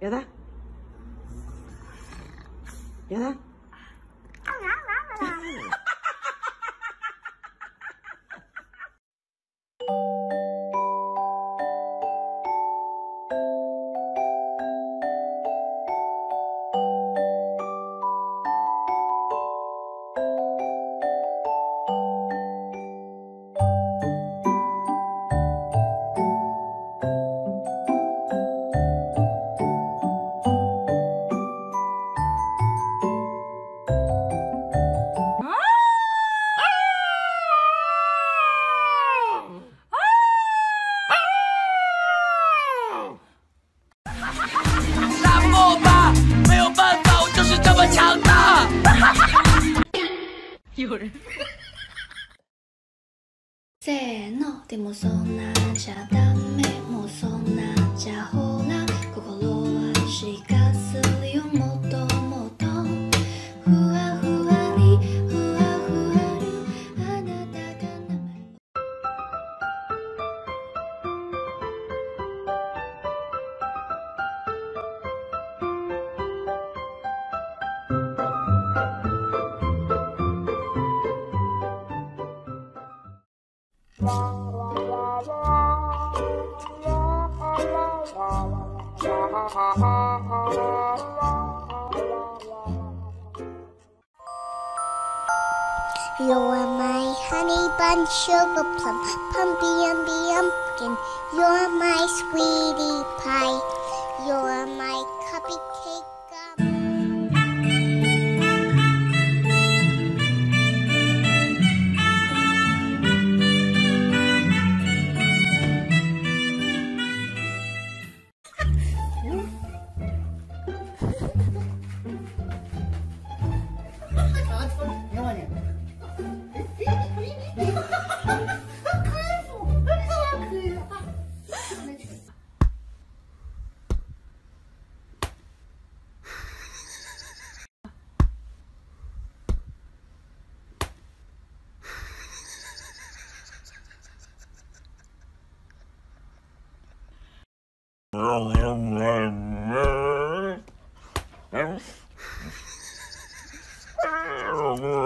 有的，有的。我就是这么强大。有人。せーのでもそんなじゃダメもうそんなじゃほ You're my honey bun, sugar plum, pumpy umby umpkin. You're my sweetie pie. You're my cupcake gum.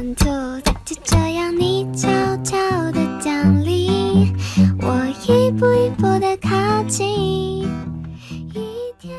One two，就这样你悄悄的降临，我一步一步的靠近。一天。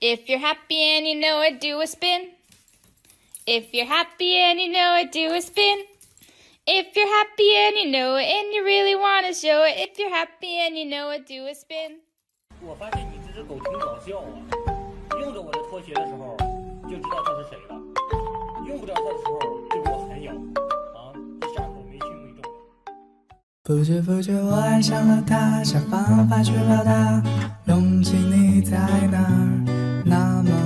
If you're happy and you know it, do a spin. If you're happy and you know it, do a spin. If you're happy and you know it and you really want to show it, if you're happy and you know it, do a spin. 我发现你这只狗挺搞笑啊！用着我的拖鞋的时候，就知道它是谁了；用不着它的时候，就给我狠咬。啊，这下口没轻没重的。不知不觉我爱上了他，想方法去表达，勇气你在哪儿？ 那么多路人甲。